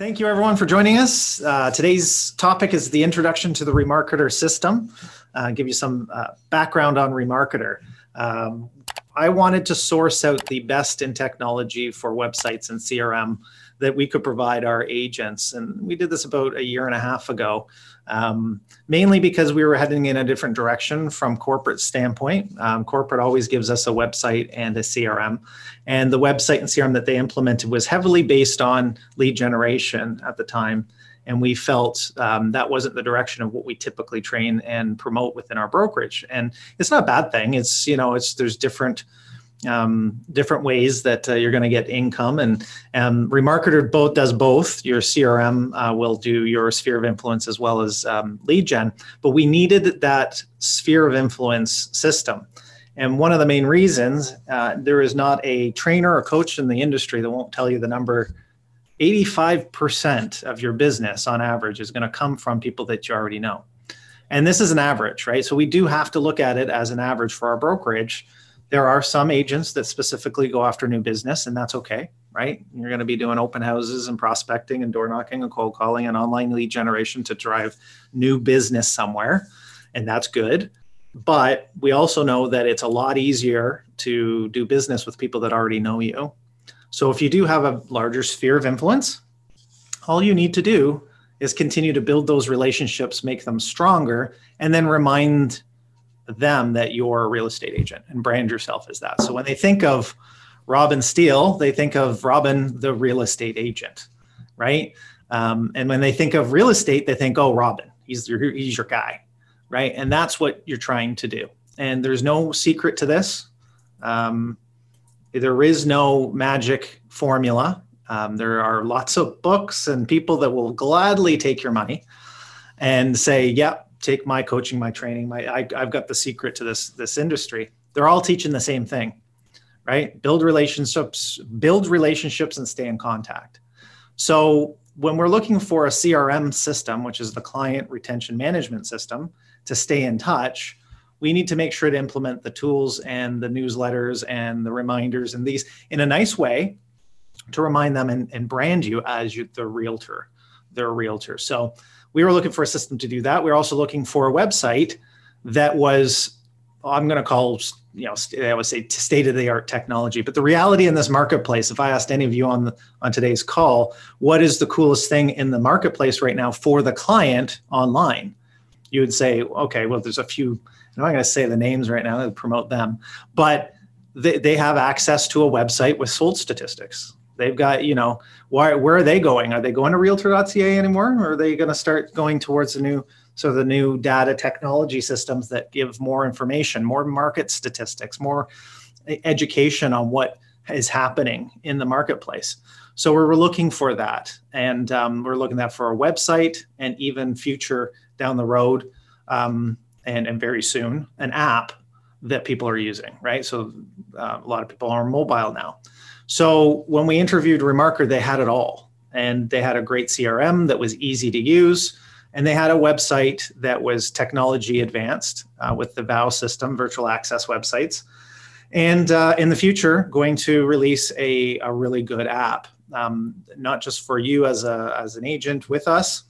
Thank you, everyone, for joining us. Uh, today's topic is the introduction to the Remarketer system. Uh, give you some uh, background on Remarketer. Um, I wanted to source out the best in technology for websites and CRM that we could provide our agents. And we did this about a year and a half ago, um, mainly because we were heading in a different direction from corporate standpoint. Um, corporate always gives us a website and a CRM. And the website and CRM that they implemented was heavily based on lead generation at the time. And we felt um, that wasn't the direction of what we typically train and promote within our brokerage. And it's not a bad thing. It's, you know, it's, there's different, um, different ways that uh, you're going to get income. And um, Remarketer both does both. Your CRM uh, will do your sphere of influence as well as um, lead gen. But we needed that sphere of influence system. And one of the main reasons uh, there is not a trainer or coach in the industry that won't tell you the number 85% of your business on average is going to come from people that you already know. And this is an average, right? So we do have to look at it as an average for our brokerage. There are some agents that specifically go after new business, and that's okay, right? You're going to be doing open houses and prospecting and door knocking and cold calling and online lead generation to drive new business somewhere, and that's good. But we also know that it's a lot easier to do business with people that already know you so if you do have a larger sphere of influence, all you need to do is continue to build those relationships, make them stronger, and then remind them that you're a real estate agent and brand yourself as that. So when they think of Robin Steele, they think of Robin, the real estate agent, right? Um, and when they think of real estate, they think, oh, Robin, he's your, he's your guy, right? And that's what you're trying to do. And there's no secret to this. Um, there is no magic formula. Um, there are lots of books and people that will gladly take your money and say, "Yep, take my coaching, my training, my I, I've got the secret to this this industry." They're all teaching the same thing, right? Build relationships, build relationships, and stay in contact. So when we're looking for a CRM system, which is the client retention management system, to stay in touch, we need to make sure to implement the tools and the newsletters and the reminders and these in a nice way to remind them and, and brand you as you, the realtor, their realtor. So we were looking for a system to do that. We are also looking for a website that was, I'm going to call, you know, I would say state of the art technology. But the reality in this marketplace, if I asked any of you on the, on today's call, what is the coolest thing in the marketplace right now for the client online? You would say, okay, well, there's a few I'm not going to say the names right now to promote them, but they, they have access to a website with sold statistics. They've got, you know, why, where are they going? Are they going to realtor.ca anymore? Or are they going to start going towards the new, so the new data technology systems that give more information, more market statistics, more education on what is happening in the marketplace. So we're looking for that. And um, we're looking at for a website and even future down the road. Um, and, and very soon an app that people are using, right? So uh, a lot of people are mobile now. So when we interviewed Remarketer, they had it all. And they had a great CRM that was easy to use. And they had a website that was technology advanced uh, with the VOW system, virtual access websites. And uh, in the future, going to release a, a really good app, um, not just for you as, a, as an agent with us,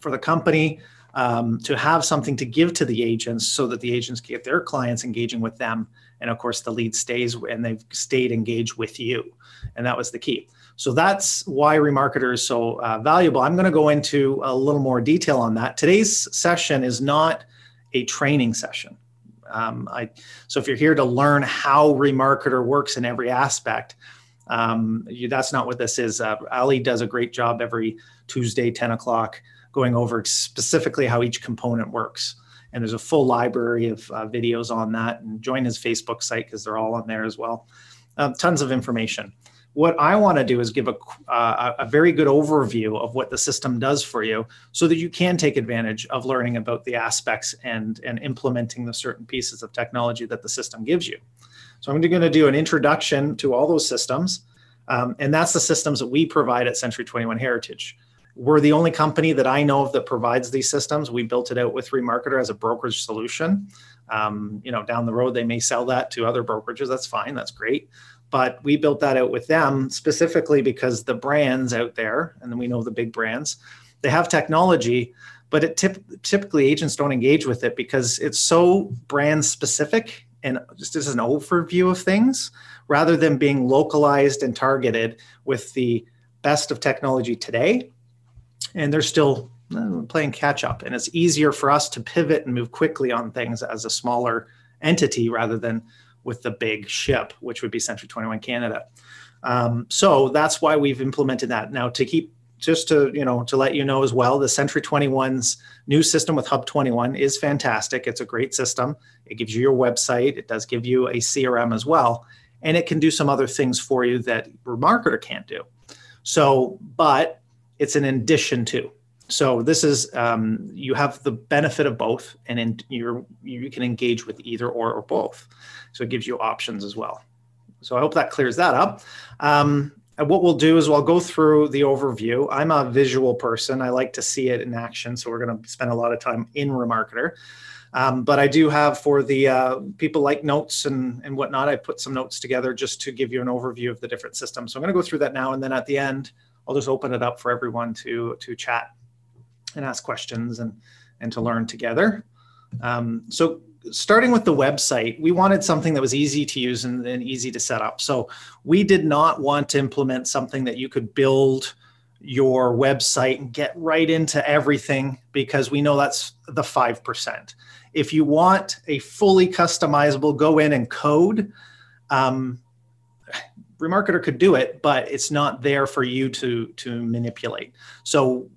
for the company, um, to have something to give to the agents so that the agents get their clients engaging with them. And of course, the lead stays and they've stayed engaged with you. And that was the key. So that's why Remarketer is so uh, valuable. I'm going to go into a little more detail on that. Today's session is not a training session. Um, I, so if you're here to learn how Remarketer works in every aspect, um, you, that's not what this is. Uh, Ali does a great job every Tuesday, 10 o'clock going over specifically how each component works. And there's a full library of uh, videos on that. And join his Facebook site because they're all on there as well. Uh, tons of information. What I want to do is give a, uh, a very good overview of what the system does for you so that you can take advantage of learning about the aspects and, and implementing the certain pieces of technology that the system gives you. So I'm going to do an introduction to all those systems. Um, and that's the systems that we provide at Century 21 Heritage. We're the only company that I know of that provides these systems. We built it out with Remarketer as a brokerage solution. Um, you know, down the road they may sell that to other brokerages. That's fine. That's great. but we built that out with them specifically because the brands out there, and we know the big brands, they have technology, but it tip, typically agents don't engage with it because it's so brand specific and just as an overview of things rather than being localized and targeted with the best of technology today. And they're still uh, playing catch up. And it's easier for us to pivot and move quickly on things as a smaller entity rather than with the big ship, which would be Century 21 Canada. Um, so that's why we've implemented that. Now, to keep just to you know to let you know as well, the Century 21's new system with Hub 21 is fantastic. It's a great system. It gives you your website. It does give you a CRM as well, and it can do some other things for you that Remarketer can't do. So, but it's an addition to. So this is um, you have the benefit of both, and in, you you can engage with either or or both. So it gives you options as well. So I hope that clears that up. Um, what we'll do is we'll go through the overview. I'm a visual person. I like to see it in action. So we're going to spend a lot of time in Remarketer. Um, but I do have for the uh, people like notes and, and whatnot, I put some notes together just to give you an overview of the different systems. So I'm going to go through that now. And then at the end, I'll just open it up for everyone to, to chat and ask questions and, and to learn together. Um, so starting with the website, we wanted something that was easy to use and, and, easy to set up. So we did not want to implement something that you could build your website and get right into everything because we know that's the 5%. If you want a fully customizable, go in and code, um, Remarketer could do it, but it's not there for you to, to manipulate. So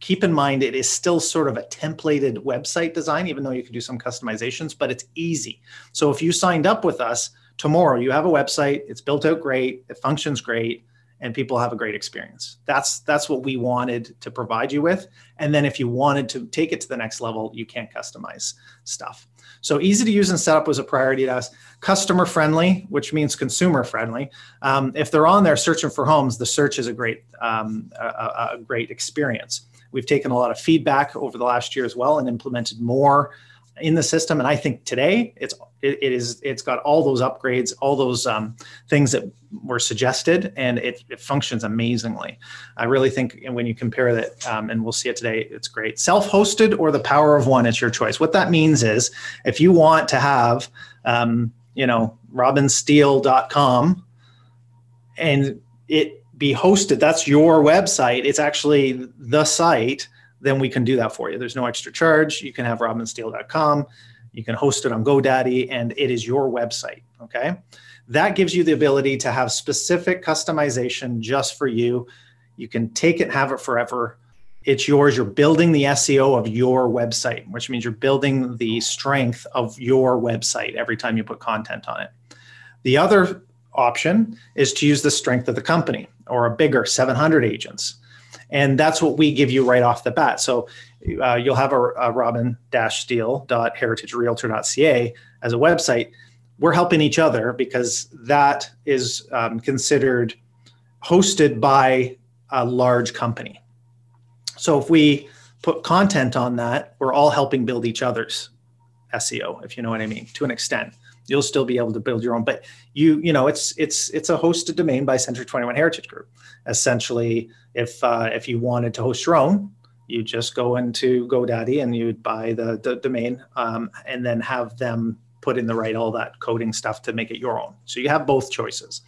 keep in mind it is still sort of a templated website design, even though you can do some customizations, but it's easy. So if you signed up with us tomorrow, you have a website, it's built out great, it functions great, and people have a great experience. That's that's what we wanted to provide you with. And then if you wanted to take it to the next level, you can customize stuff. So easy to use and set up was a priority to us. Customer friendly, which means consumer friendly. Um, if they're on there searching for homes, the search is a great um, a, a great experience. We've taken a lot of feedback over the last year as well and implemented more in the system. And I think today it's it, it is it's got all those upgrades, all those um, things that were suggested, and it, it, functions amazingly. I really think when you compare that, um, and we'll see it today, it's great. Self-hosted or the power of one, it's your choice. What that means is if you want to have, um, you know, robinsteele.com and it be hosted, that's your website, it's actually the site, then we can do that for you. There's no extra charge. You can have robinsteele.com. You can host it on GoDaddy, and it is your website. Okay. That gives you the ability to have specific customization just for you. You can take it have it forever. It's yours. You're building the SEO of your website, which means you're building the strength of your website every time you put content on it. The other option is to use the strength of the company or a bigger 700 agents. And that's what we give you right off the bat. So uh, you'll have a, a robin-steele.heritagerealtor.ca as a website. We're helping each other because that is um, considered hosted by a large company. So if we put content on that, we're all helping build each other's SEO, if you know what I mean, to an extent you'll still be able to build your own but you you know it's it's it's a hosted domain by century 21 heritage group. Essentially if uh, if you wanted to host your own you just go into godaddy and you'd buy the, the domain um, and then have them put in the right all that coding stuff to make it your own. So you have both choices.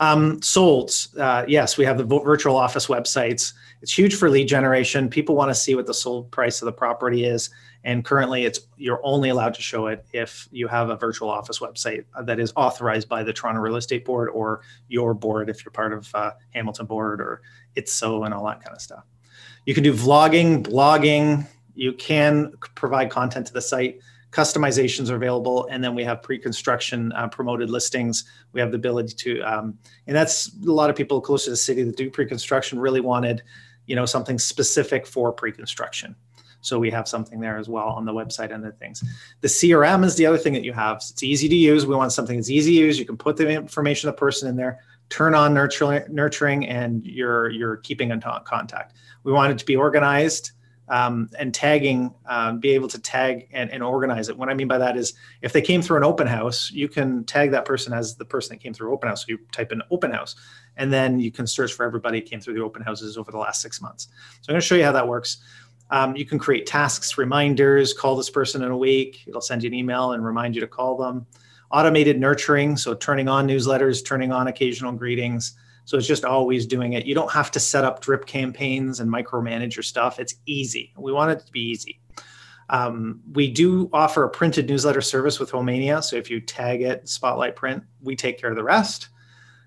Um, sold uh, yes we have the virtual office websites. It's huge for lead generation. People want to see what the sold price of the property is and currently, it's you're only allowed to show it if you have a virtual office website that is authorized by the Toronto Real Estate Board or your board if you're part of uh, Hamilton Board or it's so and all that kind of stuff. You can do vlogging, blogging. You can provide content to the site. Customizations are available, and then we have pre-construction uh, promoted listings. We have the ability to, um, and that's a lot of people close to the city that do pre-construction really wanted, you know, something specific for pre-construction. So we have something there as well on the website and the things. The CRM is the other thing that you have. It's easy to use. We want something that's easy to use. You can put the information of the person in there, turn on nurturing, nurturing and you're, you're keeping in contact. We want it to be organized. um, and tagging, um, be able to tag and, and organize it. What I mean by that is if they came through an open house, you can tag that person as the person that came through open house. So you type in open house and then you can search for everybody who came through the open houses over the last six months. So I'm going to show you how that works. Um, you can create tasks, reminders, call this person in a week. It'll send you an email and remind you to call them. Automated nurturing, so turning on newsletters, turning on occasional greetings. So it's just always doing it. You don't have to set up drip campaigns and micromanage your stuff. It's easy. We want it to be easy. Um, we do offer a printed newsletter service with Homania. So if you tag it Spotlight Print, we take care of the rest.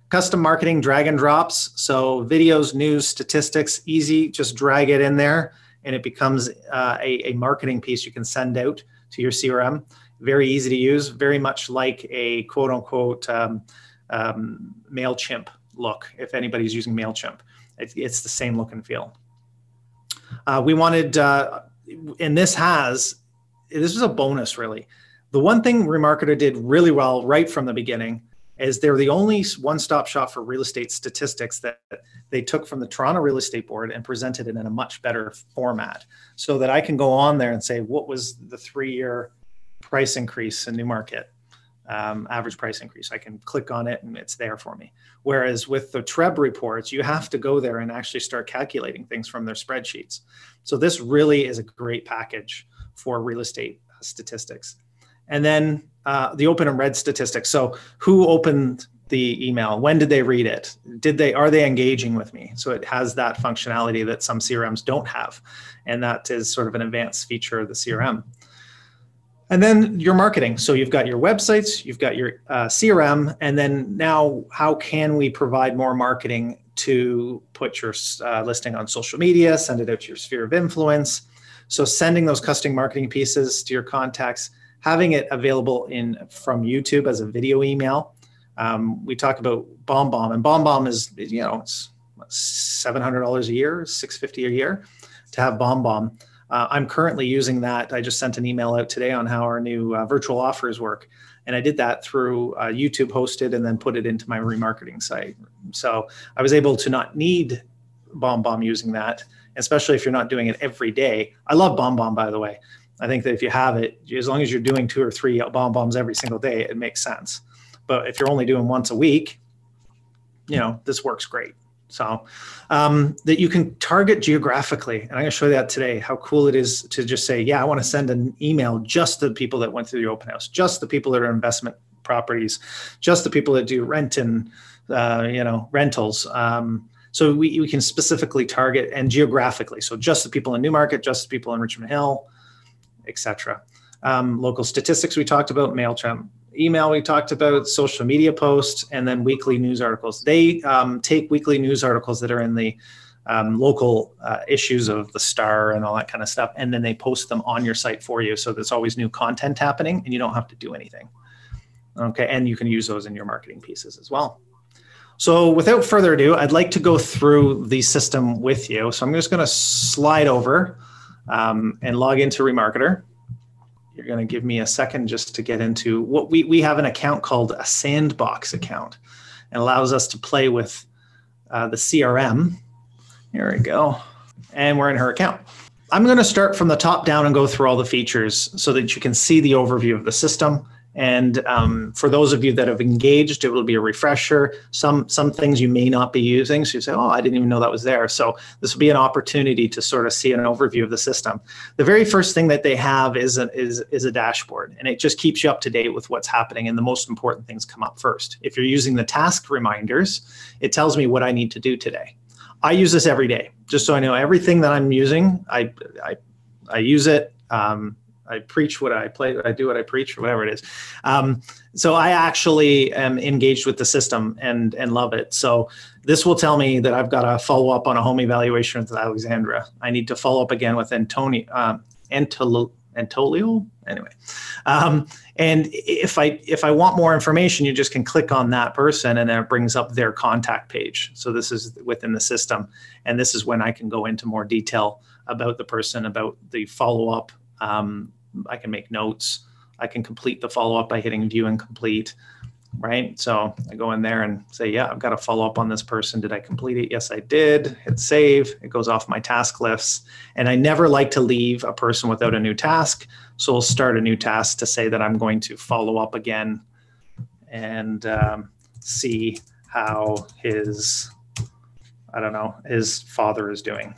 Custom marketing drag and drops. So videos, news, statistics, easy. Just drag it in there and it becomes uh, a, a marketing piece you can send out to your CRM. Very easy to use, very much like a quote unquote um, um, MailChimp look, if anybody's using MailChimp. It, it's the same look and feel. Uh, we wanted, uh, and this has, this was a bonus really. The one thing Remarketer did really well right from the beginning is they're the only one-stop shop for real estate statistics that they took from the Toronto Real Estate Board and presented it in a much better format so that I can go on there and say what was the three-year price increase in Newmarket um, average price increase. I can click on it and it's there for me. Whereas with the TREB reports, you have to go there and actually start calculating things from their spreadsheets. So this really is a great package for real estate statistics. And then uh, the open and read statistics. So who opened the email? When did they read it? Did they are they engaging with me? So it has that functionality that some CRMs don't have, and that is sort of an advanced feature of the CRM. And then your marketing. So you've got your websites, you've got your uh, CRM, and then now how can we provide more marketing to put your uh, listing on social media, send it out to your sphere of influence. So sending those custom marketing pieces to your contacts, having it available in from YouTube as a video email. Um, we talk about BombBomb, and BombBomb is you know it's seven hundred dollars a year, six fifty a year to have BombBomb. Uh, I'm currently using that. I just sent an email out today on how our new uh, virtual offers work. And I did that through uh, YouTube hosted and then put it into my remarketing site. So I was able to not need BombBomb using that, especially if you're not doing it every day. I love BombBomb, by the way. I think that if you have it, as long as you're doing two or three BombBombs every single day, it makes sense. But if you're only doing once a week, you know, this works great. So um, that you can target geographically. And I'm going to show you that today, how cool it is to just say, yeah, I want to send an email just to the people that went through the open house, just the people that are investment properties, just the people that do rent and, uh, you know, rentals. Um, so we, we can specifically target and geographically. So just the people in Newmarket, just the people in Richmond Hill, etc. Um, local statistics we talked about, MailChimp, email we talked about, social media posts, and then weekly news articles. They um, take weekly news articles that are in the um, local uh, issues of the Star and all that kind of stuff, and then they post them on your site for you. So there's always new content happening, and you don't have to do anything. Okay, and you can use those in your marketing pieces as well. So without further ado, I'd like to go through the system with you. So I'm just going to slide over um, and log into Remarketer you're going to give me a second just to get into what we, we have an account called a sandbox account and allows us to play with uh, the CRM. Here we go. And we're in her account. I'm going to start from the top down and go through all the features so that you can see the overview of the system. And um, for those of you that have engaged, it will be a refresher. Some some things you may not be using, so you say, "Oh, I didn't even know that was there." So this will be an opportunity to sort of see an overview of the system. The very first thing that they have is a, is is a dashboard, and it just keeps you up to date with what's happening. And the most important things come up first. If you're using the task reminders, it tells me what I need to do today. I use this every day, just so I know everything that I'm using. I I, I use it. Um, I preach what I play, I do what I preach, or whatever it is. Um, so I actually am engaged with the system and and love it. So this will tell me that I've got to follow up on a home evaluation with Alexandra. I need to follow up again with Antonio uh, Antolo, Antolio. Anyway, um, and if I if I want more information, you just can click on that person, and then it brings up their contact page. So this is within the system, and this is when I can go into more detail about the person, about the follow up um, I can make notes. I can complete the follow up by hitting view and complete. right? So I go in there and say, yeah, I've got to follow up on this person. Did I complete it? Yes, I did. Hit save. It goes off my task lists. And I never like to leave a person without a new task. So I'll start a new task to say that I'm going to follow up again and um, see how his, I don't know, his father is doing.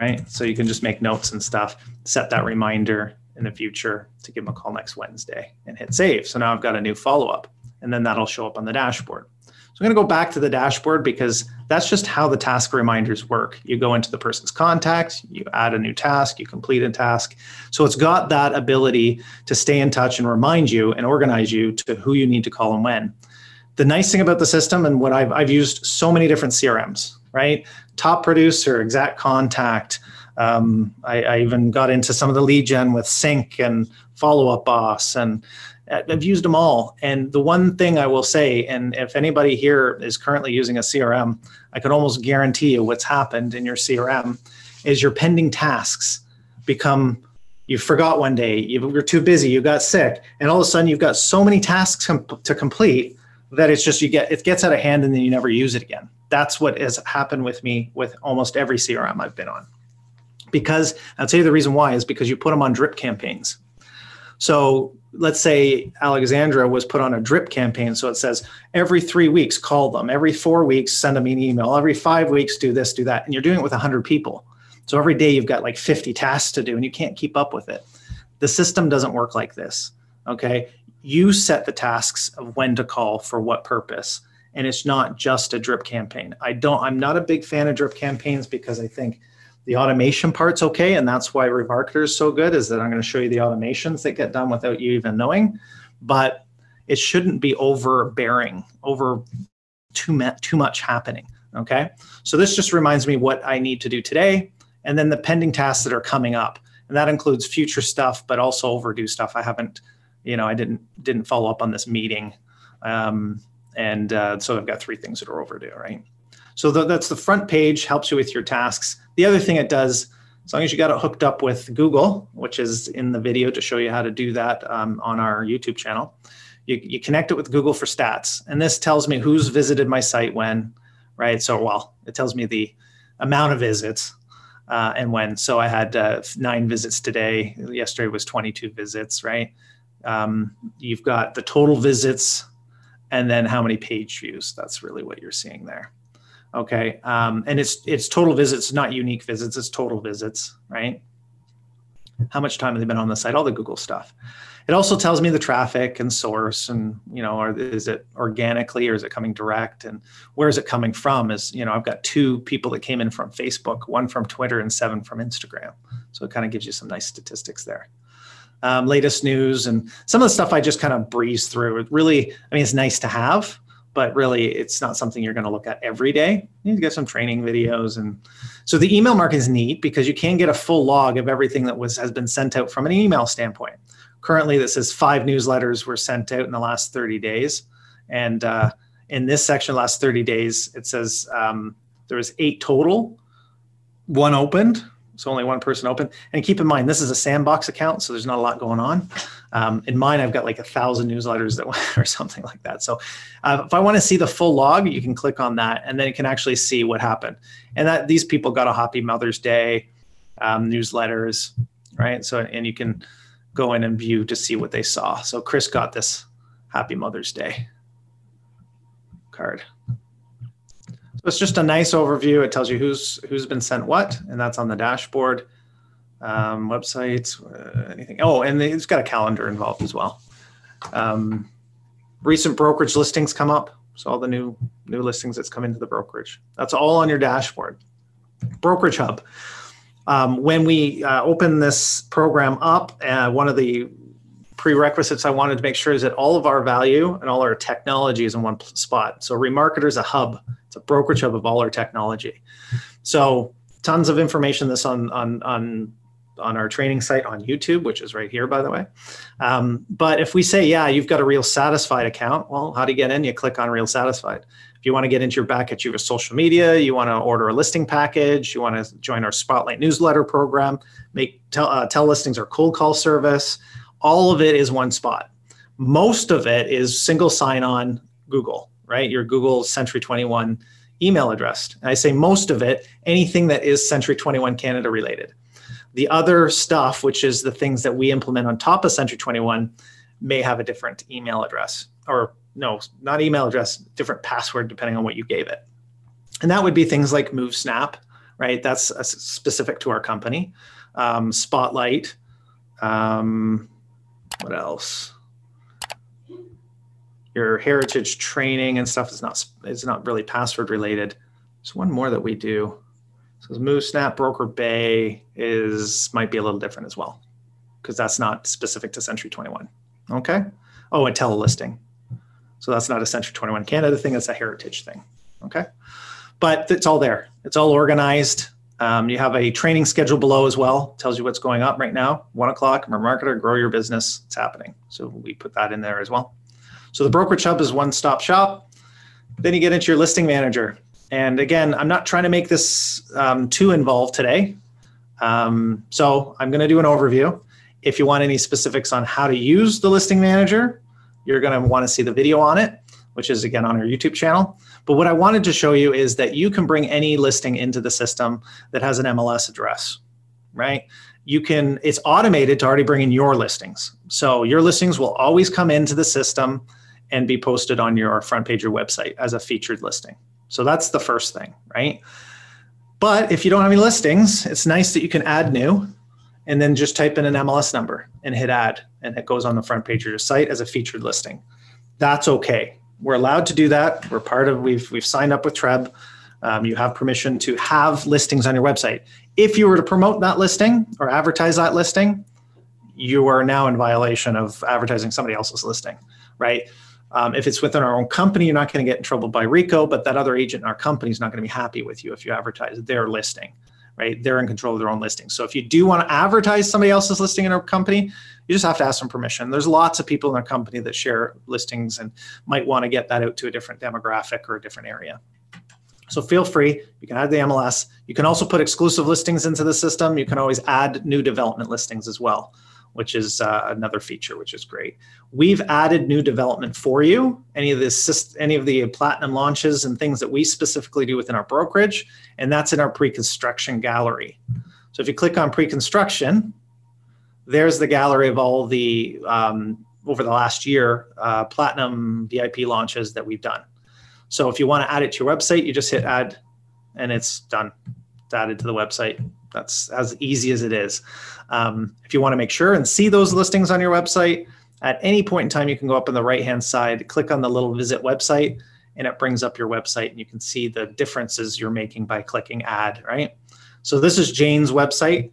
Right. So you can just make notes and stuff, set that reminder in the future to give them a call next Wednesday and hit save. So now I've got a new follow up and then that'll show up on the dashboard. So I'm going to go back to the dashboard because that's just how the task reminders work. You go into the person's contact, you add a new task, you complete a task. So it's got that ability to stay in touch and remind you and organize you to who you need to call and when. The nice thing about the system and what I've, I've used so many different CRMs, right? Top producer, IXACT Contact, um, I, I, even got into some of the lead gen with Sync and Follow Up Boss, and uh, I've used them all. And the one thing I will say, and if anybody here is currently using a CRM, I can almost guarantee you what's happened in your CRM is your pending tasks become you forgot one day, you were too busy, you got sick, and all of a sudden you've got so many tasks com- to complete that it's just you get it gets out of hand and then you never use it again. That's what has happened with me with almost every CRM I've been on because I'll tell you the reason why is because you put them on drip campaigns. So let's say Alexandra was put on a drip campaign. So it says every three weeks, call them. Every four weeks, send them an email. Every five weeks, do this, do that. And you're doing it with 100 people. So every day you've got like 50 tasks to do and you can't keep up with it. The system doesn't work like this. Okay. You set the tasks of when to call for what purpose. And it's not just a drip campaign. I don't, I'm not a big fan of drip campaigns because I think the automation part's okay, and that's why Remarketer is so good. Is that I'm going to show you the automations that get done without you even knowing, but it shouldn't be overbearing, over too much, too much happening. Okay, so this just reminds me what I need to do today, and then the pending tasks that are coming up, and that includes future stuff, but also overdue stuff. I haven't, you know, I didn't didn't follow up on this meeting, um, and uh, so I've got three things that are overdue, right? So the, that's the front page, helps you with your tasks. The other thing it does, as long as you got it hooked up with Google, which is in the video to show you how to do that um, on our YouTube channel, you, you connect it with Google for stats. And this tells me who's visited my site when, right? So, well, it tells me the amount of visits uh, and when. So I had uh, nine visits today. Yesterday was 22 visits, right? Um, you've got the total visits and then how many page views. That's really what you're seeing there. Okay. Um, and it's it's total visits, not unique visits. It's total visits, right? How much time have they been on the site? All the Google stuff. It also tells me the traffic and source, and you know, is it organically or is it coming direct, and where is it coming from? Is you know, I've got two people that came in from Facebook, one from Twitter, and seven from Instagram. So it kind of gives you some nice statistics there. Um, latest news and some of the stuff I just kind of breeze through. It really, I mean, it's nice to have, but really it's not something you're going to look at every day. You need to get some training videos. And so the email mark is neat because you can get a full log of everything that was has been sent out from an email standpoint. Currently, this is five newsletters were sent out in the last 30 days. And uh, in this section, last 30 days, it says um, there was eight total, one opened, so only one person open. And keep in mind, this is a sandbox account, so there's not a lot going on. Um, in mine, I've got like a thousand newsletters that or something like that. So uh, if I want to see the full log, you can click on that, and then you can actually see what happened. And that these people got a Happy Mother's Day um, newsletters, right? So and you can go in and view to see what they saw. So Chris got this Happy Mother's Day card. It's just a nice overview. It tells you who's who's been sent what, and that's on the dashboard. Um, websites, uh, anything. Oh, and it's got a calendar involved as well. Um, recent brokerage listings come up. So all the new new listings that's come into the brokerage. That's all on your dashboard. Brokerage Hub. Um, when we uh, open this program up, uh, one of the prerequisites I wanted to make sure is that all of our value and all our technology is in one spot. So Remarketer is a hub. It's a brokerage hub of all our technology. So tons of information this on on on on our training site on YouTube, which is right here, by the way. Um, but if we say, yeah, you've got a Real Satisfied account, well, how do you get in? You click on Real Satisfied. If you want to get into your back at your social media, you want to order a listing package, you want to join our Spotlight newsletter program, make tell, uh, tell listings or cold call service, all of it is one spot. Most of it is single sign on Google, right? Your Google Century 21 email address. And I say most of it, anything that is Century 21 Canada related. The other stuff, which is the things that we implement on top of Century 21, may have a different email address or no, not email address, different password depending on what you gave it. And that would be things like MoveSnap, right? That's specific to our company. Um, Spotlight. Um, what else? Your heritage training and stuff is not is not really password related. There's one more that we do. So MoveSnap Broker Bay is might be a little different as well because that's not specific to Century 21. Okay. Oh, a telelisting. So that's not a Century 21 Canada thing. That's a heritage thing. Okay but it's all there. It's all organized. Um, you have a training schedule below as well. Tells you what's going up right now. One o'clock, marketer, grow your business. It's happening. So we put that in there as well. So the brokerage hub is one-stop shop. Then you get into your listing manager. And again, I'm not trying to make this um, too involved today. Um, so I'm going to do an overview. If you want any specifics on how to use the listing manager, you're going to want to see the video on it, which is again on our YouTube channel. But what I wanted to show you is that you can bring any listing into the system that has an MLS address, right? You can, it's automated to already bring in your listings. So your listings will always come into the system and be posted on your front page your website as a featured listing. So that's the first thing, right? But if you don't have any listings, it's nice that you can add new and then just type in an MLS number and hit add, and it goes on the front page of your site as a featured listing. That's okay we're allowed to do that. We're part of we've we've signed up with Treb. Um, you have permission to have listings on your website. If you were to promote that listing or advertise that listing, you are now in violation of advertising somebody else's listing, right? Um, if it's within our own company, you're not going to get in trouble by RECO, but that other agent in our company is not going to be happy with you if you advertise their listing, right? They're in control of their own listing. So if you do want to advertise somebody else's listing in our company, you just have to ask them permission. There's lots of people in our company that share listings and might want to get that out to a different demographic or a different area. So feel free. You can add the MLS. You can also put exclusive listings into the system. You can always add new development listings as well, which is uh, another feature, which is great. We've added new development for you. Any of this, any of the platinum launches and things that we specifically do within our brokerage, and that's in our pre-construction gallery. So if you click on pre-construction, there's the gallery of all the um, over the last year uh, platinum VIP launches that we've done. So if you want to add it to your website, you just hit add, and it's done. It's added to the website. That's as easy as it is. Um, if you want to make sure and see those listings on your website, at any point in time, you can go up on the right hand side, click on the little visit website, and it brings up your website, and you can see the differences you're making by clicking add. Right. So this is Jane's website.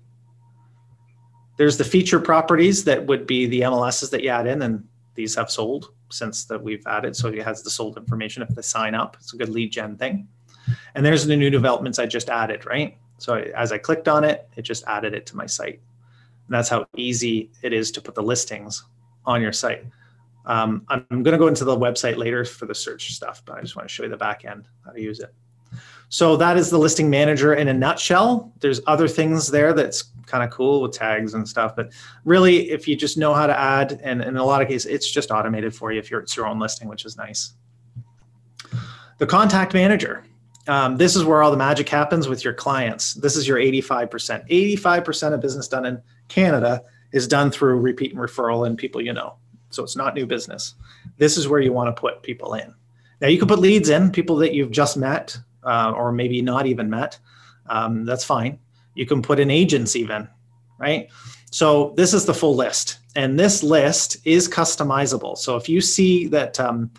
There's the feature properties that would be the MLSs that you add in, and these have sold since that we've added. So it has the sold information if they sign up. It's a good lead gen thing. And there's the new developments I just added, right? So as I clicked on it, it just added it to my site. That's how easy it is to put the listings on your site. Um, I'm going to go into the website later for the search stuff, but I just want to show you the back end, how to use it. So that is the listing manager in a nutshell. There's other things there that's kind of cool with tags and stuff, but really, if you just know how to add, and in a lot of cases, it's just automated for you if you're it's your own listing, which is nice. The contact manager. Um, this is where all the magic happens with your clients. This is your 85%. 85% of business done in Canada is done through repeat and referral and people you know. So it's not new business. This is where you want to put people in. Now you can put leads in, people that you've just met, uh, or maybe not even met, um, that's fine. You can put in agents even, right? So this is the full list, and this list is customizable. So if you see that, um,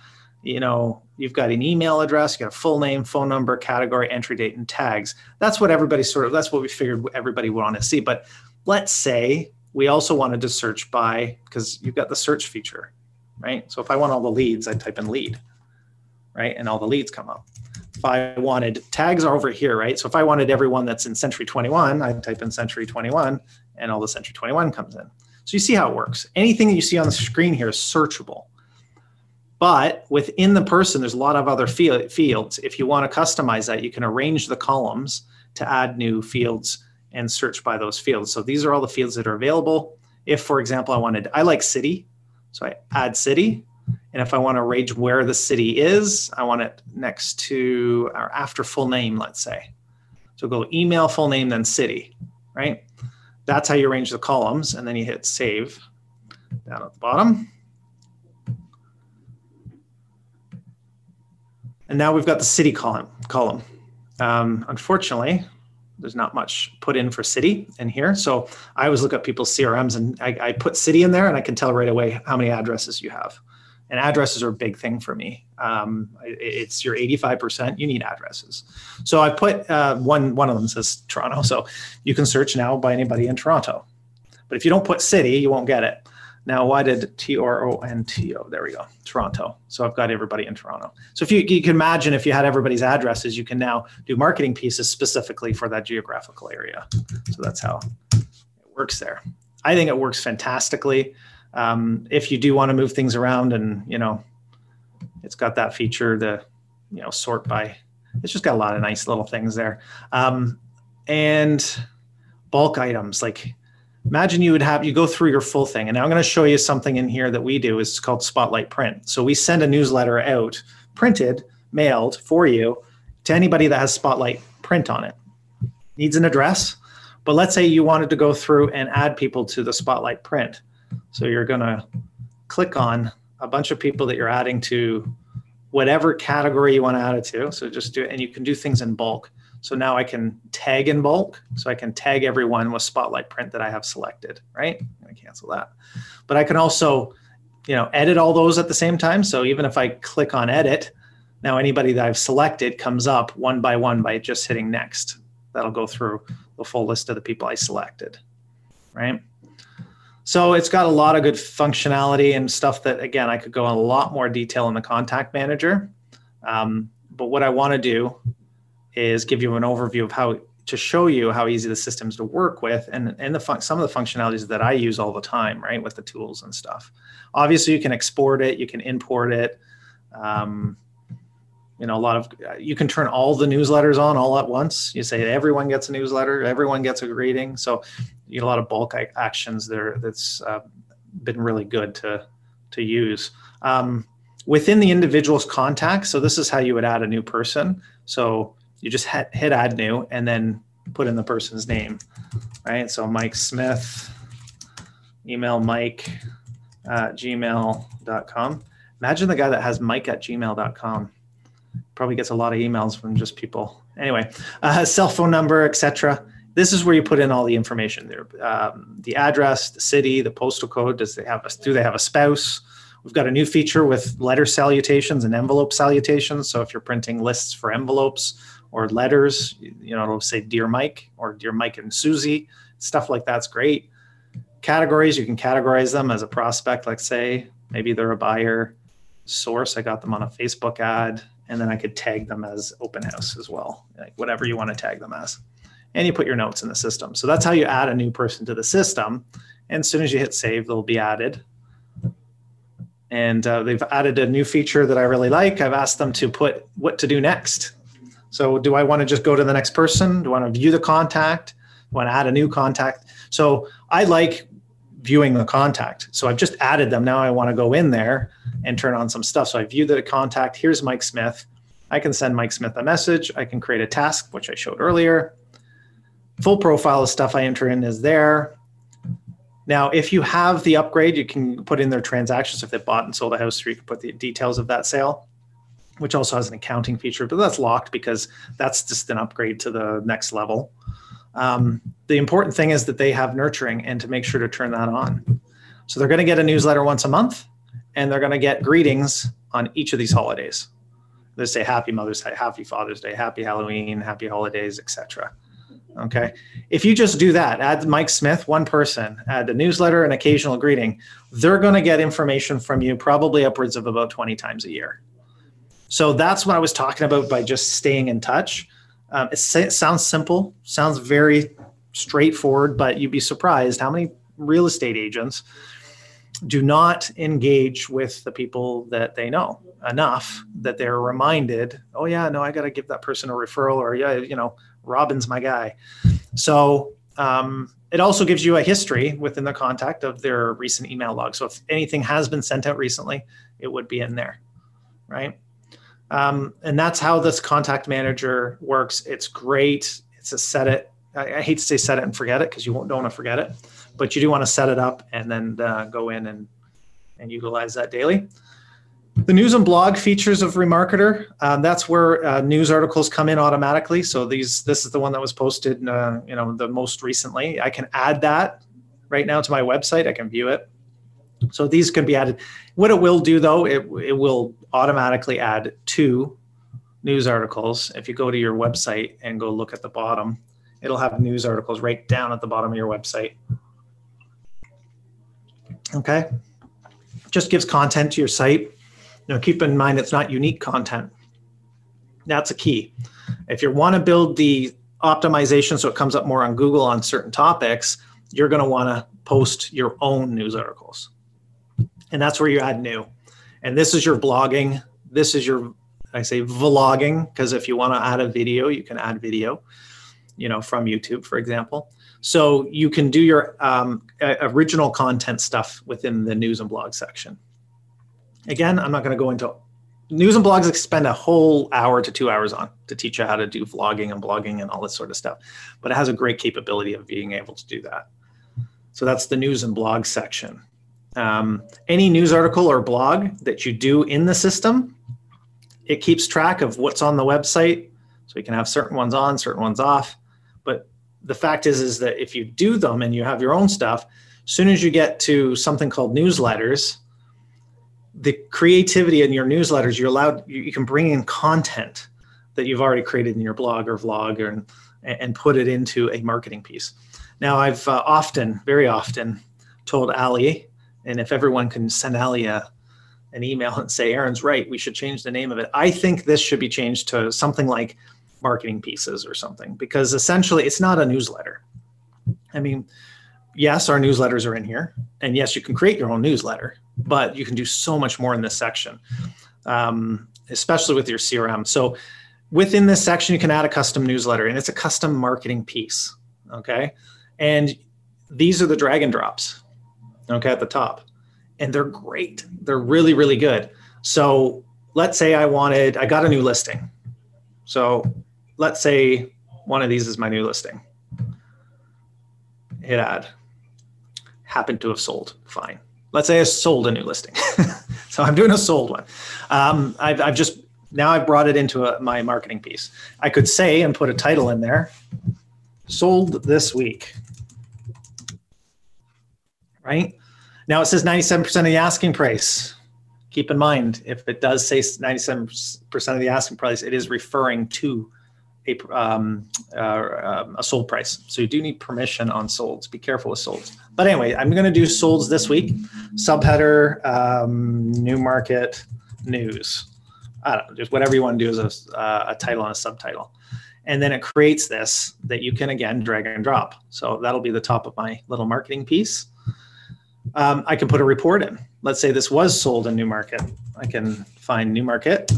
you know, you've got an email address, you got a full name, phone number, category, entry date, and tags. That's what everybody sort of. That's what we figured everybody would want to see. But let's say we also wanted to search by because you've got the search feature, right? So if I want all the leads, I type in lead, right, and all the leads come up if I wanted tags are over here, right? So if I wanted everyone that's in Century 21, I type in Century 21 and all the Century 21 comes in. So you see how it works. Anything that you see on the screen here is searchable. But within the person, there's a lot of other fields. If you want to customize that, you can arrange the columns to add new fields and search by those fields. So these are all the fields that are available. If, for example, I wanted, I like city. So I add city. And if I want to arrange where the city is, I want it next to or after full name, let's say. So go email, full name, then city, right? That's how you arrange the columns. And then you hit save down at the bottom. And now we've got the city column. column. Um, unfortunately, there's not much put in for city in here. So I always look at people's CRMs and I, I, put city in there and I can tell right away how many addresses you have. And addresses are a big thing for me. Um, it's your 85%, you need addresses. So I put uh, one, one of them says Toronto. So you can search now by anybody in Toronto. But if you don't put city, you won't get it. Now, why did T R O N T O? There we go, Toronto. So I've got everybody in Toronto. So if you, you can imagine if you had everybody's addresses, you can now do marketing pieces specifically for that geographical area. So that's how it works there. I think it works fantastically. Um, if you do want to move things around and, you know, it's got that feature to, you know, sort by, it's just got a lot of nice little things there. Um, and bulk items like imagine you would have you go through your full thing. And now i'm going to show you something in here that we do. Is called spotlight print. So we send a newsletter out printed mailed for you to anybody that has spotlight print on it. Needs an address but let's say you wanted to go through and add people to the spotlight print. So you're going to click on a bunch of people that you're adding to whatever category you want to add it to. So just do it and you can do things in bulk so now I can tag in bulk. So I can tag everyone with Spotlight print that I have selected, right? I'm gonna cancel that. But I can also, you know, edit all those at the same time. So even if I click on edit, now anybody that I've selected comes up one by one by just hitting next. That'll go through the full list of the people I selected, right? So it's got a lot of good functionality and stuff that, again, I could go in a lot more detail in the contact manager. Um, but what I want to do is give you an overview of how to show you how easy the systems to work with and, and the fun, some of the functionalities that I use all the time, right, with the tools and stuff. Obviously, you can export it, you can import it. Um, you know, a lot of you can turn all the newsletters on all at once. You say everyone gets a newsletter, everyone gets a greeting. So you get a lot of bulk actions there. That's uh, been really good to to use. Um, within the individual's contact, so this is how you would add a new person. So you just hit, hit add new and then put in the person's name, right? So Mike Smith, email Mike at gmail.com. Imagine the guy that has Mike at gmail.com. Probably gets a lot of emails from just people. Anyway, uh, cell phone number, etc. This is where you put in all the information there. Um, the address, the city, the postal code. Does they have a, do they have a spouse? We've got a new feature with letter salutations and envelope salutations. So if you're printing lists for envelopes, or letters. You know, it'll say Dear Mike or Dear Mike and Susie. Stuff like that's great. Categories, you can categorize them as a prospect, like say, maybe they're a buyer. Source, I got them on a Facebook ad, and then I could tag them as open house as well, like whatever you want to tag them as. And you put your notes in the system. So that's how you add a new person to the system. And as soon as you hit save, they'll be added and uh, they've added a new feature that I really like. I've asked them to put what to do next. So do I want to just go to the next person? Do I want to view the contact? Do I want to add a new contact? So I like viewing the contact. So I've just added them. Now I want to go in there and turn on some stuff. So I view the contact. Here's Mike Smith. I can send Mike Smith a message. I can create a task, which I showed earlier. Full profile of stuff I enter in is there. Now, if you have the upgrade, you can put in their transactions if they bought and sold a house, or you can put the details of that sale which also has an accounting feature, but that's locked because that's just an upgrade to the next level. Um, the important thing is that they have nurturing and to make sure to turn that on. So they're going to get a newsletter once a month and they're going to get greetings on each of these holidays. They say happy Mother's Day, happy Father's Day, happy Halloween, happy holidays, etc. Okay. If you just do that, add Mike Smith, one person, add a newsletter, an occasional greeting, they're going to get information from you probably upwards of about 20 times a year. So that's what I was talking about by just staying in touch. Um, it, it sounds simple, sounds very straightforward, but you'd be surprised how many real estate agents do not engage with the people that they know enough that they're reminded, oh yeah, no, I got to give that person a referral, or yeah, you know, Robin's my guy. So Um, it also gives you a history within the contact of their recent email log. So if anything has been sent out recently, it would be in there, right? Um, and that's how this contact manager works. It's great. It's a set it. I, I hate to say set it and forget it because you won't, don't want to forget it, but you do want to set it up and then uh, go in and, and utilize that daily. The news and blog features of Remarketer, um, that's where uh, news articles come in automatically. So these, this is the one that was posted, uh, you know, the most recently. I can add that right now to my website. I can view it. So these can be added. What it will do though, it, it will automatically add two news articles. If you go to your website and go look at the bottom, it'll have news articles right down at the bottom of your website. Okay. Just gives content to your site now, keep in mind it's not unique content. That's a key. If you want to build the optimization so it comes up more on Google on certain topics, you're going to want to post your own news articles. And that's where you add new. And this is your blogging. This is your, I say vlogging, because if you want to add a video, you can add video, you know, from YouTube, for example. So you can do your um, original content stuff within the news and blog section. Again, I'm not going to go into news and blogs. Spend a whole hour to two hours on to teach you how to do vlogging and blogging and all this sort of stuff. But it has a great capability of being able to do that. So that's the news and blog section. Um, any news article or blog that you do in the system, it keeps track of what's on the website. So you can have certain ones on, certain ones off. But the fact is, is that if you do them and you have your own stuff, as soon as you get to something called newsletters, the creativity in your newsletters you're allowed you, can bring in content that you've already created in your blog or vlog or, and, and put it into a marketing piece now i've uh, often very often told ali and if everyone can send ali a, an email and say Eryn's right we should change the name of it i think this should be changed to something like marketing pieces or something because essentially it's not a newsletter i mean yes our newsletters are in here and yes you can create your own newsletter but you can do so much more in this section, um, especially with your CRM. So within this section, you can add a custom newsletter and it's a custom marketing piece. Okay. And these are the drag and drops, okay, at the top. And they're great. They're really, really good. So let's say I wanted, I got a new listing. So let's say one of these is my new listing. Hit add. Happened to have sold. Fine let's say I sold a new listing. so I'm doing a sold one. Um, I've, I've, just now I've brought it into a, my marketing piece. I could say and put a title in there, sold this week. Right now it says 97% of the asking price. Keep in mind, if it does say 97% of the asking price, it is referring to a, um, uh, a sold price. So you do need permission on solds. Be careful with solds. But anyway, I'm going to do solds this week. Subheader, um, Newmarket, news. I don't know, just whatever you want to do as a, uh, a title and a subtitle. And then it creates this that you can again drag and drop. So that'll be the top of my little marketing piece. Um, I can put a report in. Let's say this was sold in Newmarket. I can find Newmarket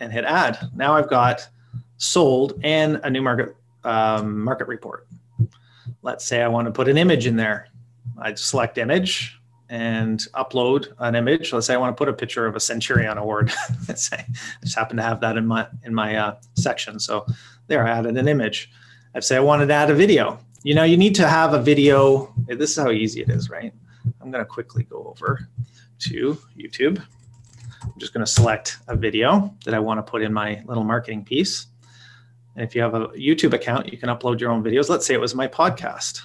and hit add. Now I've got sold and a Newmarket um, market report. Let's say I want to put an image in there. I'd select image and upload an image. Let's say I want to put a picture of a Centurion award. Let's say I just happen to have that in my in my uh, section. So there, I added an image. I'd say I wanted to add a video. You know, you need to have a video. This is how easy it is, right? I'm going to quickly go over to YouTube. I'm just going to select a video that I want to put in my little marketing piece. And if you have a YouTube account, you can upload your own videos. Let's say it was my podcast.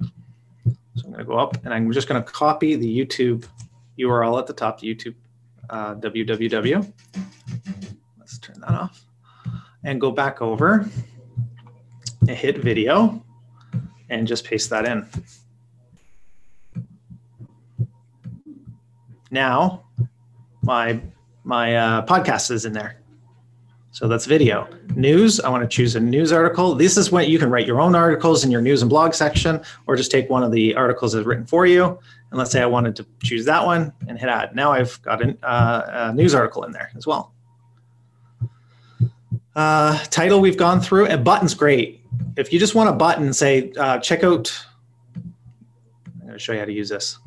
So I'm going to go up and I'm just going to copy the YouTube URL at the top, YouTube uh, www. Let's turn that off and go back over and hit video and just paste that in. Now my my uh, podcast is in there. So that's video. News, I want to choose a news article. This is when you can write your own articles in your news and blog section, or just take one of the articles that's written for you. And let's say I wanted to choose that one and hit add. Now I've got an, uh, a news article in there as well. Uh, title we've gone through, A button's great. if you just want a button, say, uh, check out, I'm going to show you how to use this.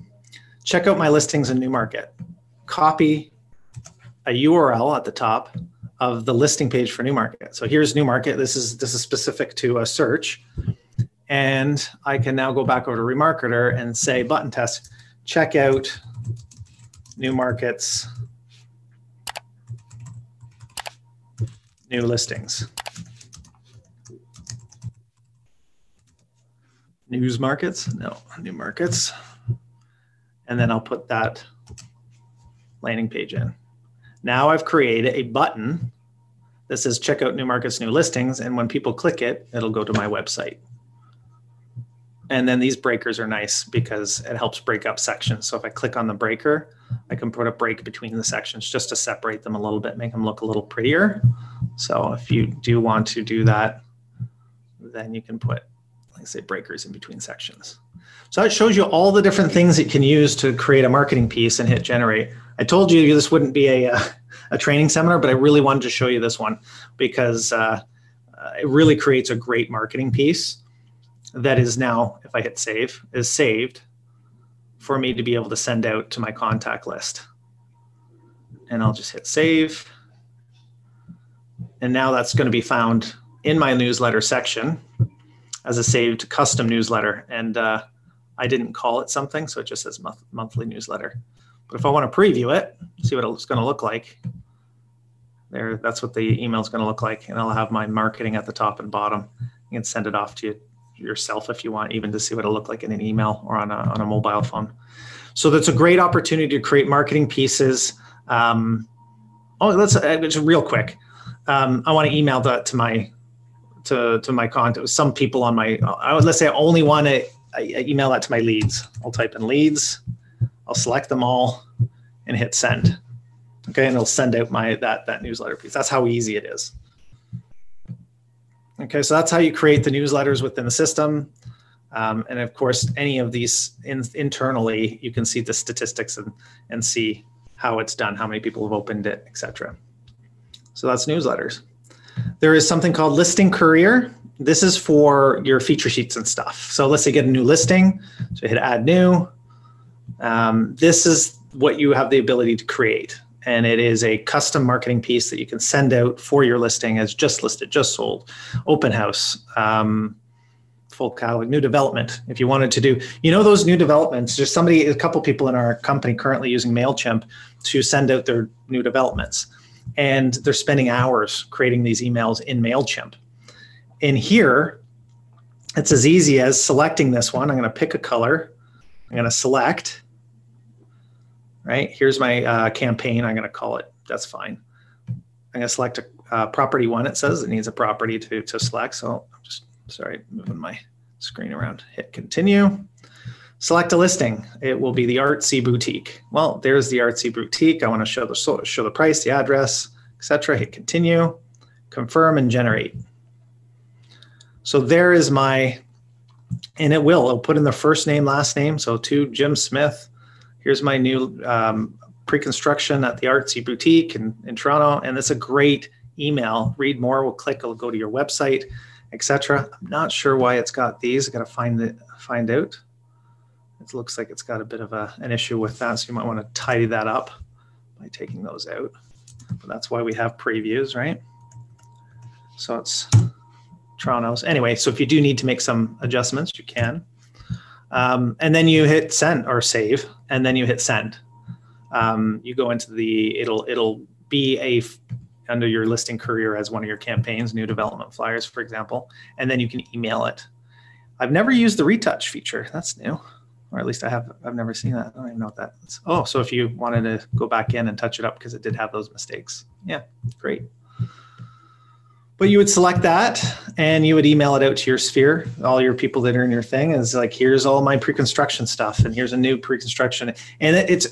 Check out my listings in Newmarket. Copy a URL at the top of the listing page for Newmarket. So here's Newmarket. This is this is specific to a search. And I can now go back over to Remarketer and say button test, check out Newmarket's new listings. News markets? No, new markets. And then I'll put that landing page in. Now I've created a button that says check out Newmarket's, new listings. And when people click it, it'll go to my website. And then these breakers are nice because it helps break up sections. So if I click on the breaker, I can put a break between the sections just to separate them a little bit, make them look a little prettier. So if you do want to do that, then you can put, like say, breakers in between sections. So that shows you all the different things you can use to create a marketing piece and hit generate. I told you this wouldn't be a, a training seminar, but I really wanted to show you this one because uh, uh, it really creates a great marketing piece that is now, if I hit save, is saved for me to be able to send out to my contact list. And I'll just hit save. And now that's going to be found in my newsletter section as a saved custom newsletter. And uh, I didn't call it something, so it just says month- monthly newsletter. But if I want to preview it, see what it's going to look like, there, that's what the email is going to look like. And I'll have my marketing at the top and bottom. You can send it off to you yourself if you want, even to see what it'll look like in an email or on a, on a mobile phone. So that's a great opportunity to create marketing pieces. Um, oh, let's uh, just real quick. Um, I want to email that to my to to my contact. Some people on my I would let's say I only want to email that to my leads. I'll type in leads. I'll select them all and hit send. Okay, and it'll send out my that that newsletter piece. That's how easy it is. Okay, so that's how you create the newsletters within the system. Um, and of course, any of these in, internally, you can see the statistics and, and see how it's done, how many people have opened it, etc. So that's newsletters. There is something called Listing Courier. This is for your feature sheets and stuff. So let's say get a new listing. So hit Add New. Um, this is what you have the ability to create and it is a custom marketing piece that you can send out for your listing as just listed, just sold, open house, um, full catalog, new development. If you wanted to do, you know, those new developments, there's somebody, a couple people in our company currently using MailChimp to send out their new developments. And they're spending hours creating these emails in MailChimp. In here, it's as easy as selecting this one. I'm going to pick a color. I'm going to select right? Here's my uh, campaign. I'm going to call it. That's fine. I'm going to select a uh, property one. It says it needs a property to, to select. So I'm just, sorry, moving my screen around. Hit continue. Select a listing. It will be the Artsy Boutique. Well, there's the Artsy Boutique. I want to show the show the price, the address, etc. Hit continue, confirm, and generate. So there is my, and it will. It'll put in the first name, last name. So to Jim Smith, here's my new um, pre-construction at the Artsy Boutique in, in Toronto, and it's a great email. Read more. We'll click. It'll go to your website, etc. I'm not sure why it's got these. I got to find it. Find out. It looks like it's got a bit of a, an issue with that, so you might want to tidy that up by taking those out. But that's why we have previews, right? So it's Toronto's. Anyway, so if you do need to make some adjustments, you can. Um, and then you hit send or save, and then you hit send. Um, you go into the it'll it'll be a under your listing courier as one of your campaigns, new development flyers, for example, and then you can email it. I've never used the retouch feature. That's new, or at least I have. I've never seen that. I don't even know what that is. Oh, so if you wanted to go back in and touch it up because it did have those mistakes, yeah, great. But you would select that and you would email it out to your sphere, all your people that are in your thing is like, here's all my pre-construction stuff and here's a new pre-construction. And it's,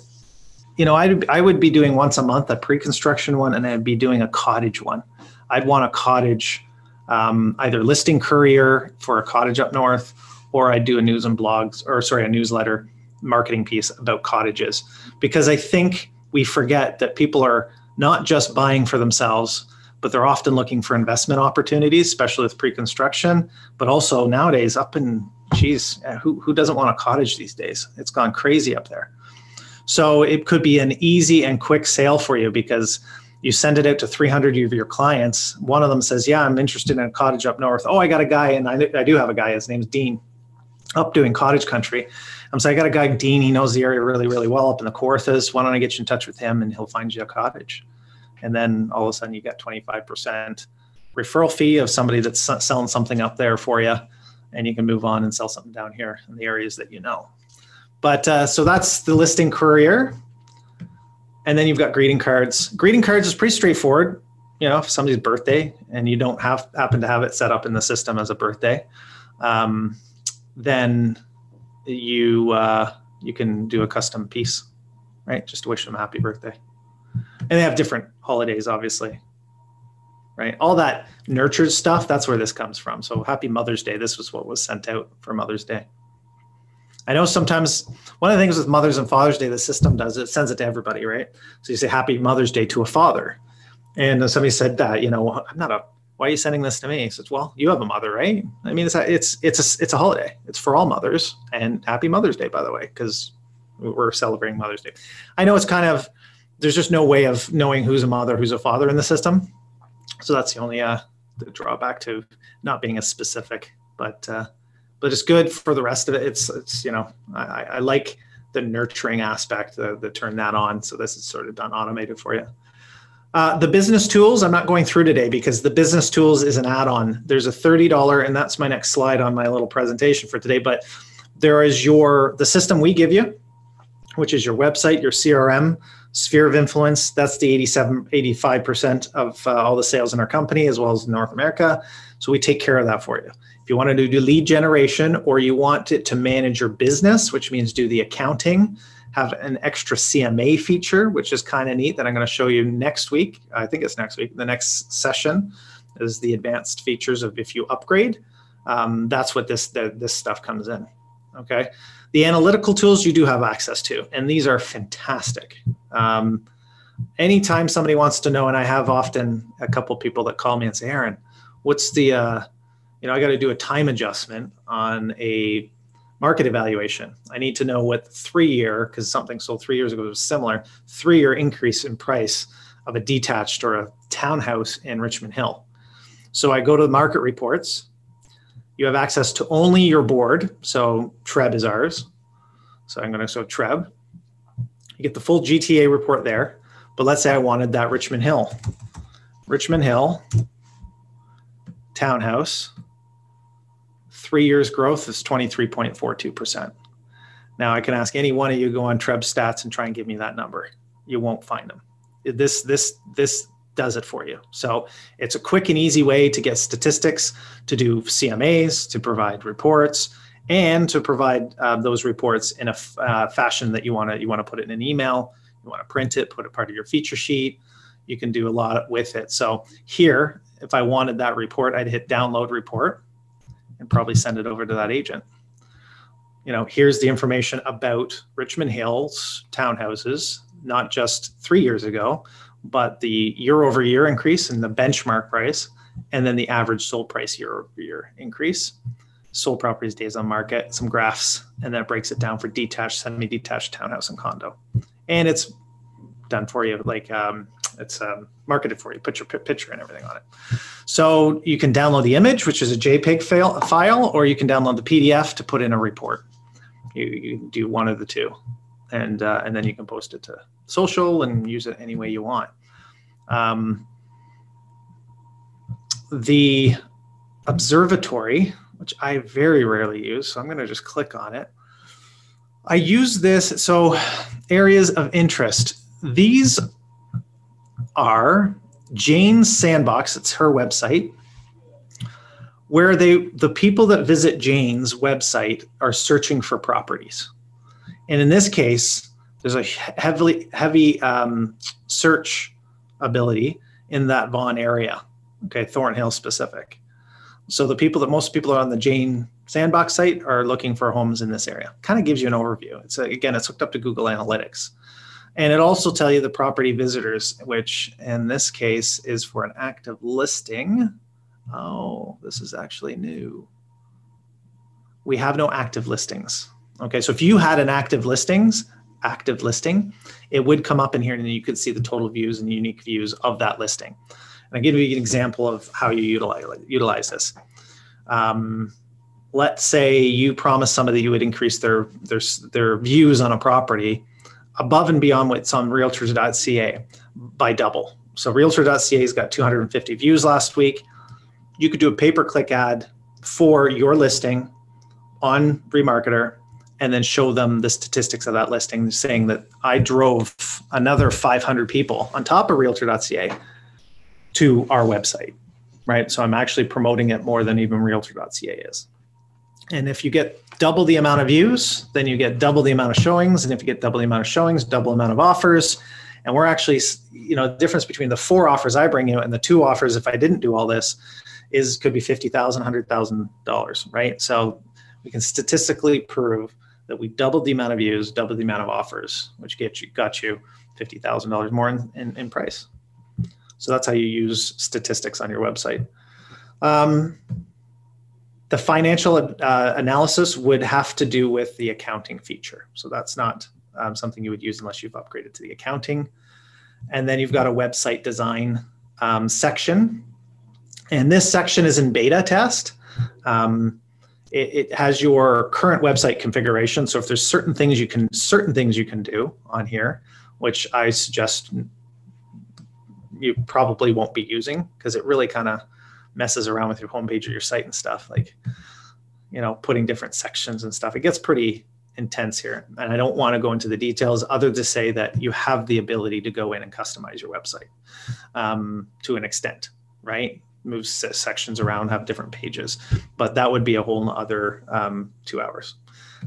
you know, I'd, I would be doing once a month a pre-construction one and I'd be doing a cottage one. I'd want a cottage, um, either listing courier for a cottage up north, or I'd do a news and blogs, or sorry, a newsletter marketing piece about cottages. Because I think we forget that people are not just buying for themselves, but they're often looking for investment opportunities, especially with pre-construction. But also nowadays, up in geez, who who doesn't want a cottage these days? It's gone crazy up there. So it could be an easy and quick sale for you because you send it out to 300 of your clients. One of them says, "Yeah, I'm interested in a cottage up north." Oh, I got a guy, and I, I do have a guy. His name's Dean, up doing cottage country. I'm saying, I got a guy, Dean. He knows the area really, really well up in the Kawarthas. Why don't I get you in touch with him, and he'll find you a cottage. And then all of a sudden, you get 25% referral fee of somebody that's selling something up there for you, and you can move on and sell something down here in the areas that you know. But uh, so that's the listing courier. And then you've got greeting cards. Greeting cards is pretty straightforward. You know, if somebody's birthday and you don't have happen to have it set up in the system as a birthday, um, then you uh, you can do a custom piece, right? Just wish them a happy birthday. And they have different holidays, obviously, right? All that nurtured stuff. That's where this comes from. So happy Mother's Day. This was what was sent out for Mother's Day. I know sometimes one of the things with Mother's and Father's Day, the system does it sends it to everybody, right? So you say Happy Mother's Day to a father, and somebody said that, you know, I'm not a. Why are you sending this to me? He says, Well, you have a mother, right? I mean, it's a, it's it's a it's a holiday. It's for all mothers, and Happy Mother's Day, by the way, because we're celebrating Mother's Day. I know it's kind of there's just no way of knowing who's a mother, who's a father in the system, so that's the only uh the drawback to not being as specific. But uh, but it's good for the rest of it. It's it's you know I, I like the nurturing aspect, the, turn that on. So this is sort of done automated for you. Uh, the business tools I'm not going through today because the business tools is an add-on. There's a $30, and that's my next slide on my little presentation for today. But there is your the system we give you, which is your website, your CRM, sphere of influence. That's the 87, 85% of uh, all the sales in our company, as well as North America. So we take care of that for you If you want to do lead generation or you want it to manage your business, which means do the accounting, have an extra CMA feature, which is kind of neat that I'm going to show you next week. I think it's next week. The next session is the advanced features of if you upgrade. Um, that's what this the, this stuff comes in. Okay, the analytical tools you do have access to, and these are fantastic. Um, anytime somebody wants to know, and I have often a couple people that call me and say, Eryn, what's the uh, you know, I got to do a time adjustment on a market evaluation. I need to know what three year, because something sold three years ago was similar, three year increase in price of a detached or a townhouse in Richmond Hill. So I go to the market reports. You have access to only your board. So TREB is ours. So I'm going to show TREB. You get the full GTA report there. But let's say I wanted that Richmond Hill. Richmond Hill townhouse three years growth is 23.42%. Now I can ask any one of you go on Treb stats and try and give me that number. You won't find them. This this this does it for you. So it's a quick and easy way to get statistics, to do CMAs, to provide reports, and to provide uh, those reports in a f- uh, fashion that you want to you want to put it in an email, you want to print it, put it part of your feature sheet. You can do a lot with it. So here, if I wanted that report, I'd hit download report and probably send it over to that agent. You know, here's the information about Richmond Hills townhouses, not just three years ago, but the year over year increase in the benchmark price, and then the average sold price year over year increase. Sold properties days on market, some graphs, and then it breaks it down for detached, semi detached townhouse and condo. And it's done for you like um, it's um, marketed for you. Put your picture and everything on it. So you can download the image, which is a JPEG file, file, or you can download the PDF to put in a report. You, you do one of the two, and uh, and then you can post it to social and use it any way you want. Um, the observatory, which I very rarely use, so I'm going to just click on it. I use this so areas of interest. These are Jane's Sandbox, it's her website, where they the people that visit Jane's website are searching for properties. And in this case, there's a heavily heavy um, search ability in that Vaughan area. Okay, Thornhill specific. So the people that most people are on the Jane Sandbox site are looking for homes in this area. Kind of gives you an overview. It's a, again, it's hooked up to Google Analytics And it also tell you the property visitors, which in this case is for an active listing. Oh, this is actually new. We have no active listings. Okay, so if you had an active listings, active listing, it would come up in here and you could see the total views and unique views of that listing. And I'll give you an example of how you utilize, utilize this. Um, let's say you promised somebody you would increase their, their, their views on a property above and beyond what's on realtors.ca by double. So realtor.ca has got 250 views last week. You could do a pay-per-click ad for your listing on Remarketer and then show them the statistics of that listing saying that I drove another 500 people on top of realtor.ca to our website, right? So I'm actually promoting it more than even realtor.ca is. And if you get double the amount of views, then you get double the amount of showings. And if you get double the amount of showings, double amount of offers. And we're actually, you know, the difference between the four offers I bring you and the two offers, if I didn't do all this, is could be fifty thousand, hundred thousand dollars, right? So we can statistically prove that we doubled the amount of views, doubled the amount of offers, which get you got you fifty thousand dollars more in, in, in, price. So that's how you use statistics on your website. Um, the financial uh, analysis would have to do with the accounting feature. So that's not um, something you would use unless you've upgraded to the accounting. And then you've got a website design um, section. And this section is in beta test. Um, it, it, has your current website configuration. So if there's certain things you can certain things you can do on here, which I suggest you probably won't be using because it really kind of messes around with your homepage or your site and stuff like you know putting different sections and stuff it gets pretty intense here and i don't want to go into the details other to say that you have the ability to go in and customize your website um, to an extent right move sections around have different pages but that would be a whole other um, two hours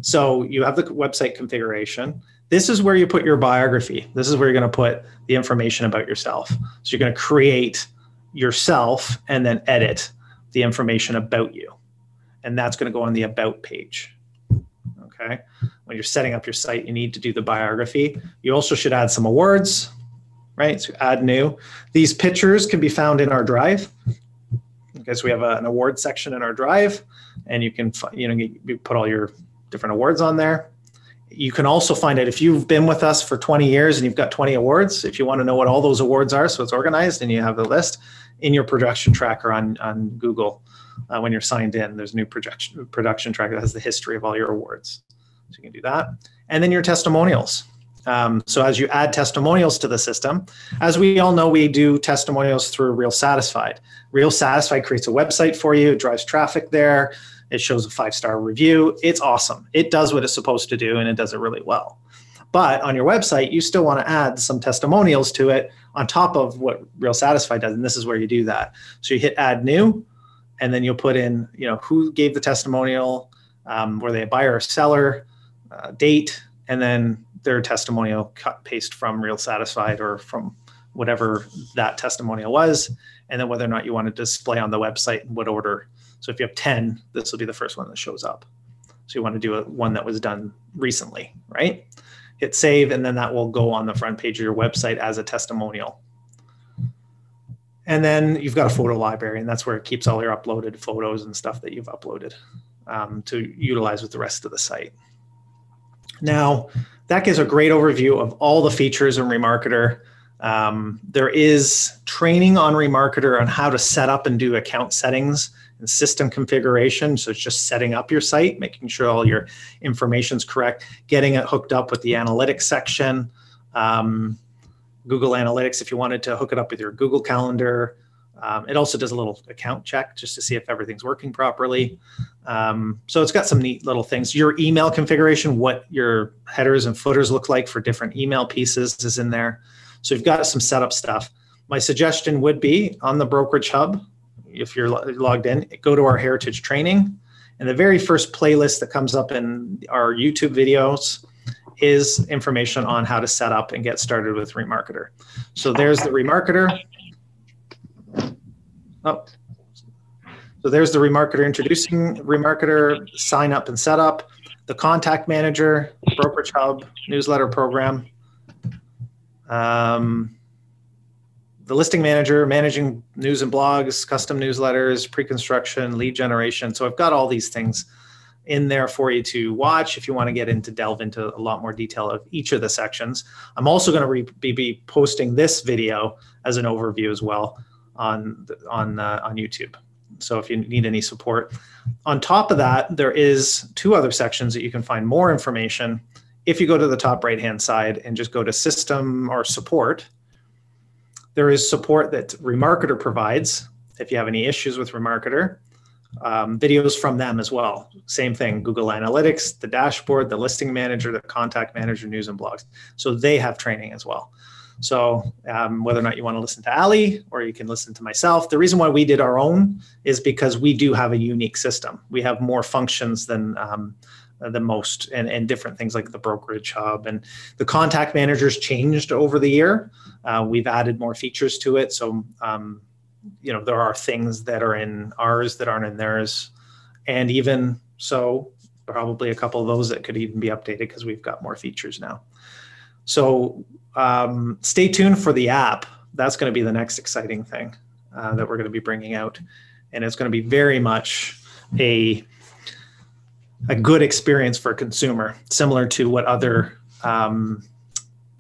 so you have the website configuration this is where you put your biography this is where you're going to put the information about yourself so you're going to create yourself and then edit the information about you. And that's going to go on the about page. Okay. When you're setting up your site, you need to do the biography. You also should add some awards, right? So add new. These pictures can be found in our drive. Okay, so we have a, an award section in our drive, and you can you know you put all your different awards on there. You can also find it if you've been with us for 20 years and you've got 20 awards. If you want to know what all those awards are, so it's organized and you have the list, in your production tracker on, on Google uh, when you're signed in. There's a new production, production tracker that has the history of all your awards. So you can do that. And then your testimonials. Um, so as you add testimonials to the system, as we all know, we do testimonials through Real Satisfied. Real Satisfied creates a website for you, it drives traffic there, it shows a five star review. It's awesome. It does what it's supposed to do and it does it really well. But on your website, you still want to add some testimonials to it on top of what Real Satisfied does. And this is where you do that. So you hit add new, and then you'll put in, you know, who gave the testimonial, um, were they a buyer or seller, uh, date, and then their testimonial cut paste from Real Satisfied or from whatever that testimonial was, and then whether or not you want to display on the website in what order. So if you have 10, this will be the first one that shows up. So you want to do a one that was done recently, right? hit save, and then that will go on the front page of your website as a testimonial. And then you've got a photo library, and that's where it keeps all your uploaded photos and stuff that you've uploaded um, to utilize with the rest of the site. Now, that gives a great overview of all the features in Remarketer. Um, there is training on Remarketer on how to set up and do account settings and system configuration. So it's just setting up your site, making sure all your information is correct, getting it hooked up with the analytics section, um, Google Analytics if you wanted to hook it up with your Google Calendar. Um, it also does a little account check just to see if everything's working properly. Um, so it's got some neat little things. Your email configuration, what your headers and footers look like for different email pieces is in there. So you've got some setup stuff. My suggestion would be on the brokerage hub, if you're logged in, go to our heritage training. And the very first playlist that comes up in our YouTube videos is information on how to set up and get started with Remarketer. So there's the Remarketer. Oh, so there's the Remarketer introducing Remarketer, sign up and setup, the contact manager, brokerage hub, newsletter program, Um, the listing manager, managing news and blogs, custom newsletters, pre-construction, lead generation. So I've got all these things in there for you to watch if you want to get into delve into a lot more detail of each of the sections. I'm also going to be, be posting this video as an overview as well on on uh, on YouTube. So if you need any support, on top of that, there is two other sections that you can find more information. If you go to the top right hand side and just go to system or support, there is support that Remarketer provides. If you have any issues with Remarketer, um, videos from them as well. Same thing, Google Analytics, the dashboard, the listing manager, the contact manager, news and blogs. So they have training as well. So um, whether or not you want to listen to Ali or you can listen to myself, the reason why we did our own is because we do have a unique system. We have more functions than um, the most and, and different things like the brokerage hub and the contact managers changed over the year. Uh, we've added more features to it. So um, you know there are things that are in ours that aren't in theirs and even so probably a couple of those that could even be updated because we've got more features now so um, stay tuned for the app that's going to be the next exciting thing uh, that we're going to be bringing out and it's going to be very much a a good experience for a consumer similar to what other um,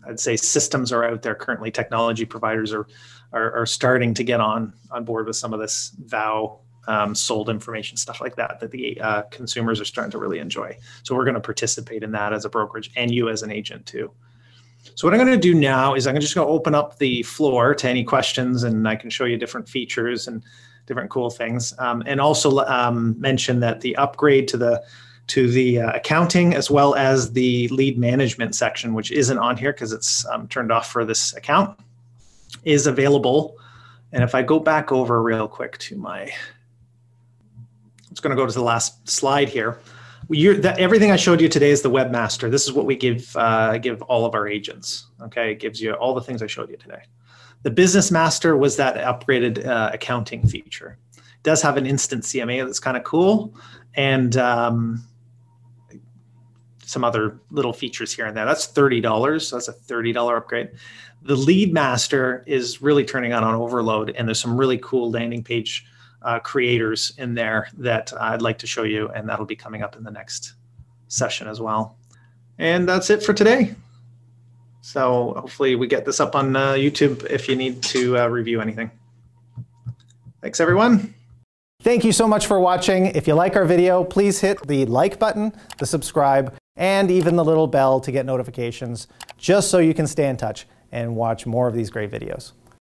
I'd say systems are out there currently. Technology providers are are, are starting to get on on board with some of this vow um, sold information stuff like that that the uh, consumers are starting to really enjoy. So we're going to participate in that as a brokerage and you as an agent too. So what I'm going to do now is I'm just going to open up the floor to any questions, and I can show you different features and different cool things, um, and also um, mention that the upgrade to the to the uh, accounting as well as the lead management section, which isn't on here because it's um, turned off for this account, is available. And if I go back over real quick to my, it's going to go to the last slide here. That, everything I showed you today is the webmaster. This is what we give uh, give all of our agents. Okay, it gives you all the things I showed you today. The business master was that upgraded uh, accounting feature. It does have an instant CMA that's kind of cool, and um, some other little features here and there. That's $30. So that's a $30 upgrade. The lead master is really turning on on overload, and there's some really cool landing page uh, creators in there that I'd like to show you, and that'll be coming up in the next session as well. And that's it for today. So hopefully we get this up on uh, YouTube if you need to uh, review anything. Thanks, everyone. Thank you so much for watching. If you like our video, please hit the like button, the subscribe, and even the little bell to get notifications, just so you can stay in touch and watch more of these great videos.